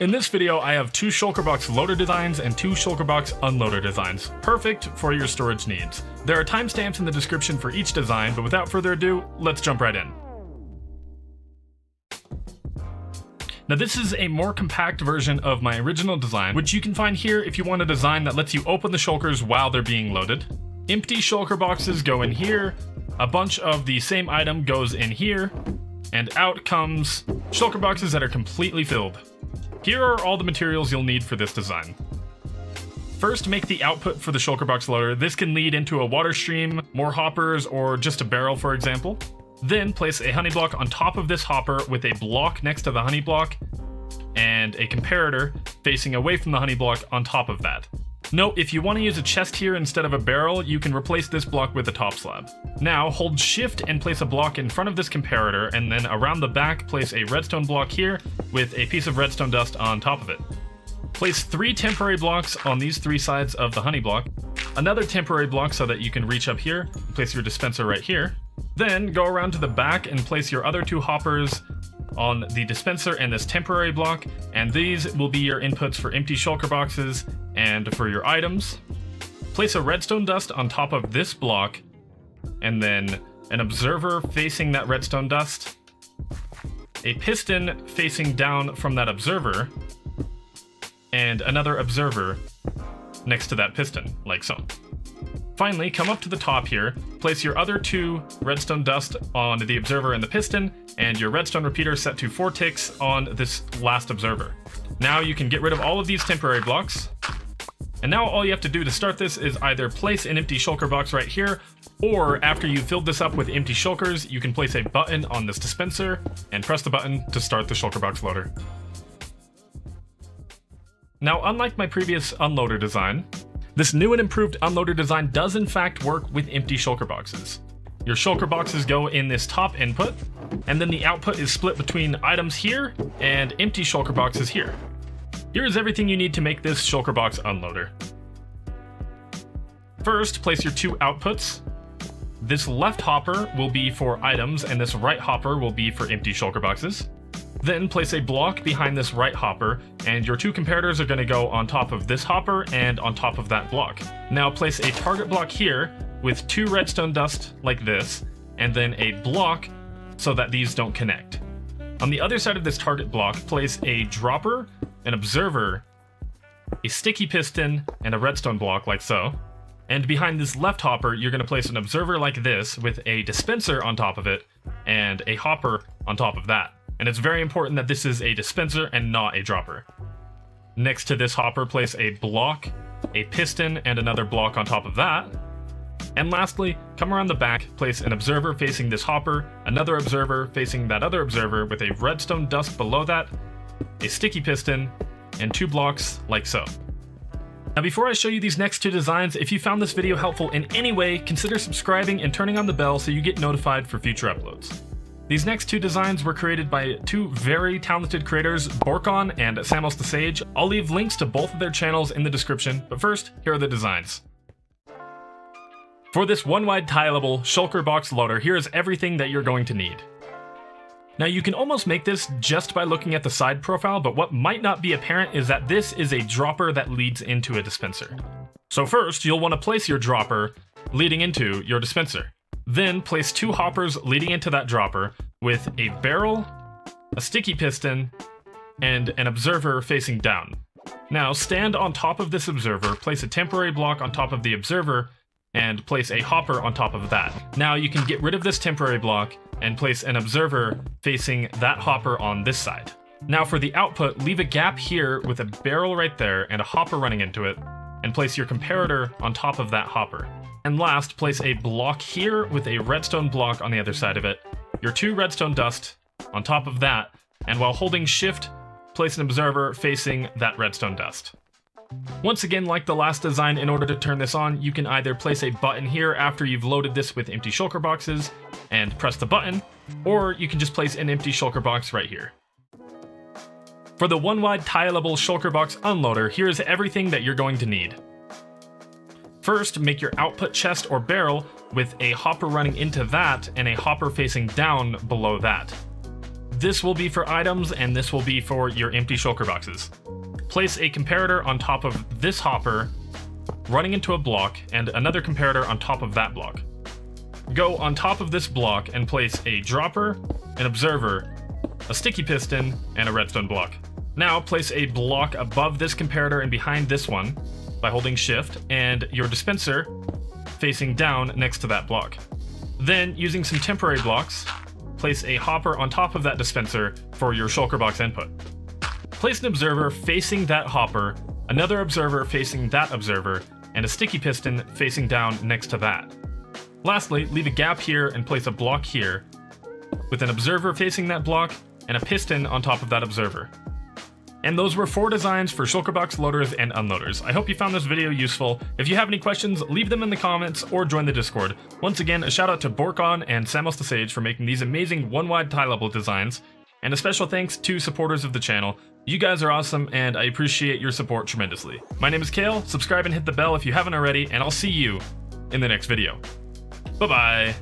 In this video, I have two Shulker Box loader designs and two Shulker Box unloader designs, perfect for your storage needs. There are timestamps in the description for each design, but without further ado, let's jump right in. Now this is a more compact version of my original design, which you can find here if you want a design that lets you open the shulkers while they're being loaded. Empty shulker boxes go in here, a bunch of the same item goes in here, and out comes shulker boxes that are completely filled. Here are all the materials you'll need for this design. First, make the output for the shulker box loader. This can lead into a water stream, more hoppers, or just a barrel, for example. Then place a honey block on top of this hopper with a block next to the honey block and a comparator facing away from the honey block on top of that. Note, if you want to use a chest here instead of a barrel, you can replace this block with a top slab. Now, hold shift and place a block in front of this comparator, and then around the back, place a redstone block here with a piece of redstone dust on top of it. Place three temporary blocks on these three sides of the honey block, another temporary block so that you can reach up here, place your dispenser right here, then go around to the back and place your other two hoppers on the dispenser and this temporary block, and these will be your inputs for empty shulker boxes and for your items. Place a redstone dust on top of this block, and then an observer facing that redstone dust, a piston facing down from that observer, and another observer next to that piston, like so. Finally, come up to the top here, place your other two redstone dust on the observer and the piston, and your redstone repeater set to 4 ticks on this last observer. Now you can get rid of all of these temporary blocks, and now all you have to do to start this is either place an empty shulker box right here, or after you've filled this up with empty shulkers, you can place a button on this dispenser and press the button to start the shulker box loader. Now, unlike my previous unloader design, this new and improved unloader design does in fact work with empty shulker boxes. Your shulker boxes go in this top input, and then the output is split between items here and empty shulker boxes here. Here is everything you need to make this shulker box unloader. First, place your two outputs. This left hopper will be for items, and this right hopper will be for empty shulker boxes. Then place a block behind this right hopper, and your two comparators are going to go on top of this hopper and on top of that block. Now place a target block here with two redstone dust like this, and then a block so that these don't connect. On the other side of this target block, place a dropper, an observer, a sticky piston, and a redstone block like so. And behind this left hopper, you're going to place an observer like this with a dispenser on top of it and a hopper on top of that and it's very important that this is a dispenser and not a dropper. Next to this hopper, place a block, a piston, and another block on top of that. And lastly, come around the back, place an observer facing this hopper, another observer facing that other observer with a redstone dust below that, a sticky piston, and two blocks like so. Now before I show you these next two designs, if you found this video helpful in any way, consider subscribing and turning on the bell so you get notified for future uploads. These next two designs were created by two very talented creators, Borkon and Samos the Sage. I'll leave links to both of their channels in the description, but first, here are the designs. For this one-wide tileable shulker box loader, here is everything that you're going to need. Now you can almost make this just by looking at the side profile, but what might not be apparent is that this is a dropper that leads into a dispenser. So first, you'll want to place your dropper leading into your dispenser. Then place two hoppers leading into that dropper with a barrel, a sticky piston, and an observer facing down. Now stand on top of this observer, place a temporary block on top of the observer, and place a hopper on top of that. Now you can get rid of this temporary block and place an observer facing that hopper on this side. Now for the output, leave a gap here with a barrel right there and a hopper running into it, and place your comparator on top of that hopper. And last, place a block here with a redstone block on the other side of it, your two redstone dust on top of that, and while holding shift, place an observer facing that redstone dust. Once again, like the last design, in order to turn this on, you can either place a button here after you've loaded this with empty shulker boxes and press the button, or you can just place an empty shulker box right here. For the one-wide tileable shulker box unloader, here is everything that you're going to need. First, make your output chest or barrel with a hopper running into that and a hopper facing down below that. this will be for items and this will be for your empty shulker boxes. Place a comparator on top of this hopper, running into a block, and another comparator on top of that block. Go on top of this block and place a dropper, an observer, a sticky piston, and a redstone block. Now place a block above this comparator and behind this one by holding shift, and your dispenser facing down next to that block. Then, using some temporary blocks, place a hopper on top of that dispenser for your shulker box input. Place an observer facing that hopper, another observer facing that observer, and a sticky piston facing down next to that. Lastly, leave a gap here and place a block here, with an observer facing that block and a piston on top of that observer. And those were four designs for shulker box loaders and unloaders. I hope you found this video useful. If you have any questions, leave them in the comments or join the Discord. Once again, a shout out to Borkon and Samos the Sage for making these amazing one-wide tileable designs. And a special thanks to supporters of the channel. You guys are awesome and I appreciate your support tremendously. My name is Kale, subscribe and hit the bell if you haven't already, and I'll see you in the next video. Bye-bye.